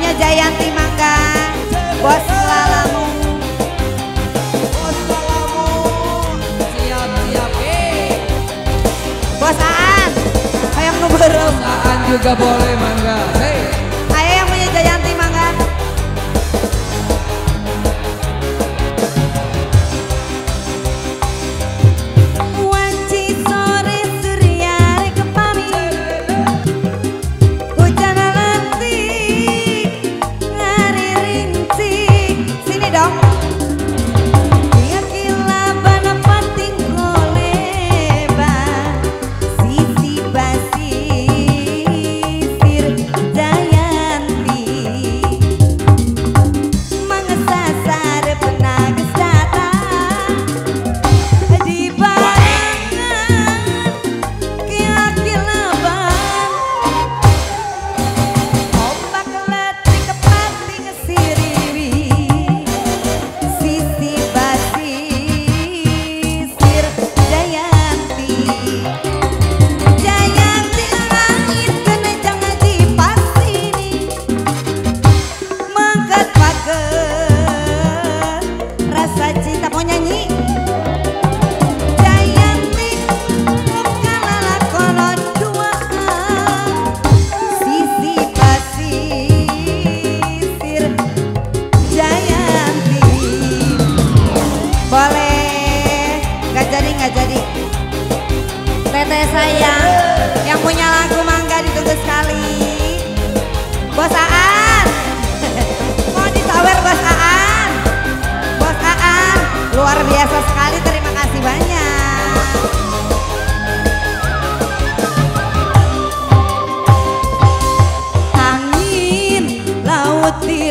punya Jayanti Mangga Bos Lalamu. Bos Lalamu. Siap siap eh Bos Aan. Hayang nu beureum Saan juga boleh mangga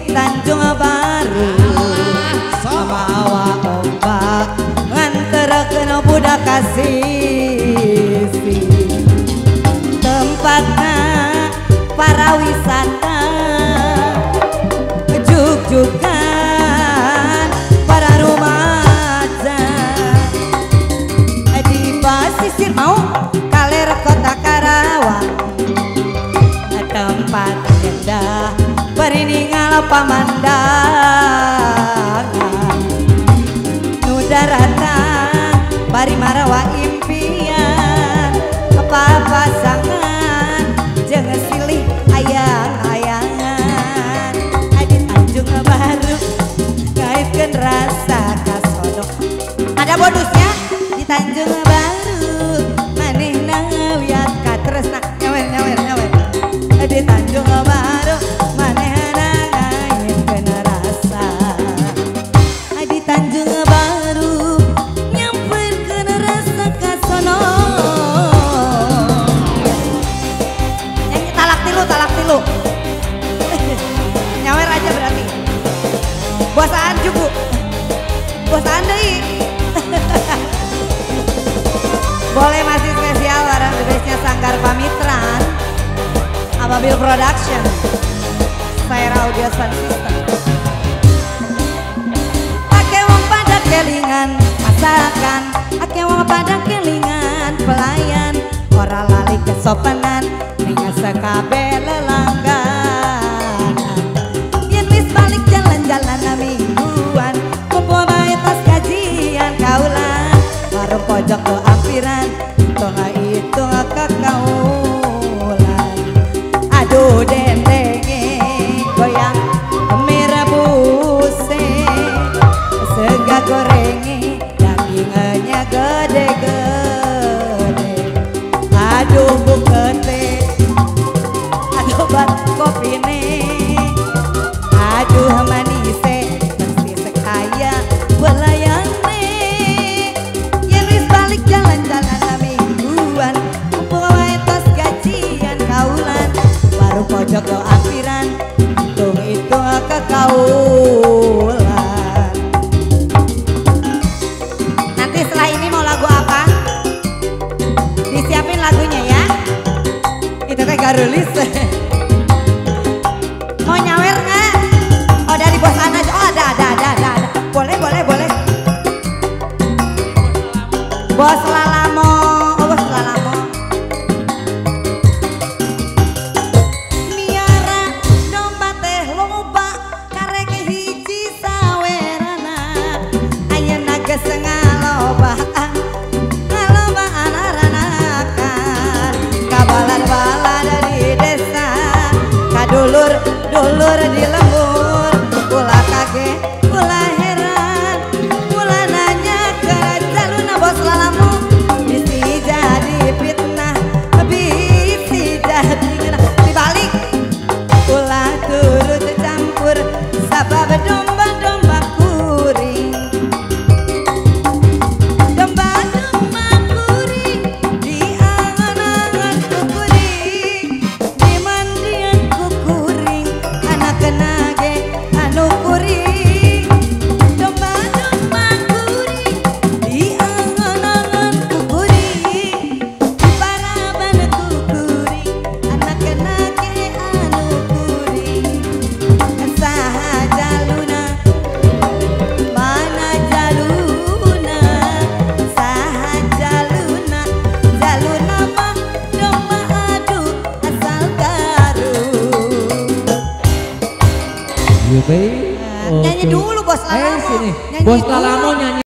Tanjung Baru. Sama awak ombak Nganter kena budak kasih Tempatnya para wisata Juk-jukan para remaja. Di pasisir mau daratan bari marawa impian. Apa pasangan Jangan silih ayang-ayangan Di Tanjung Baru Ngaitkan rasa kasono Ada bonusnya di Tanjung boleh masih spesial barang the bestnya Sanggar Pamitran Ababil Production Saira Audio Sound System. Ake wong pada kelingan masakan Ake wong pada kelingan pelayan. Ora lali kesopanan Ninga sekabe Baru pojok do ampiran Hitung-hitung ke kaulan Nanti setelah ini mau lagu apa? Disiapin lagunya ya Itu teh garulis Mau nyawer nggak? Oh dari bos Ana Oh ada ada ada, ada. Boleh boleh boleh Bos Be. Nyanyi dulu bos Lalamo. Eh, sini. Bos. Lalamo nyanyi.